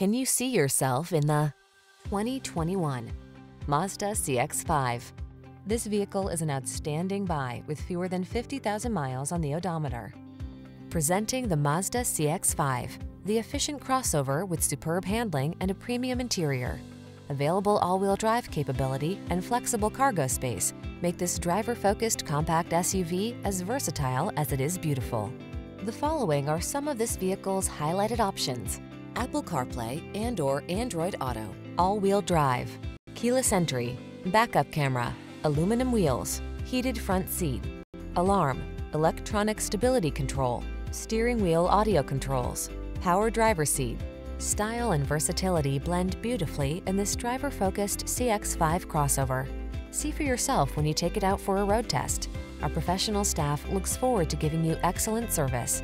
Can you see yourself in the 2021 Mazda CX-5? This vehicle is an outstanding buy with fewer than 50,000 miles on the odometer. Presenting the Mazda CX-5, the efficient crossover with superb handling and a premium interior. Available all-wheel drive capability and flexible cargo space make this driver-focused compact SUV as versatile as it is beautiful. The following are some of this vehicle's highlighted options. Apple CarPlay and or Android Auto, all-wheel drive, keyless entry, backup camera, aluminum wheels, heated front seat, alarm, electronic stability control, steering wheel audio controls, power driver seat. Style and versatility blend beautifully in this driver-focused CX-5 crossover. See for yourself when you take it out for a road test. Our professional staff looks forward to giving you excellent service.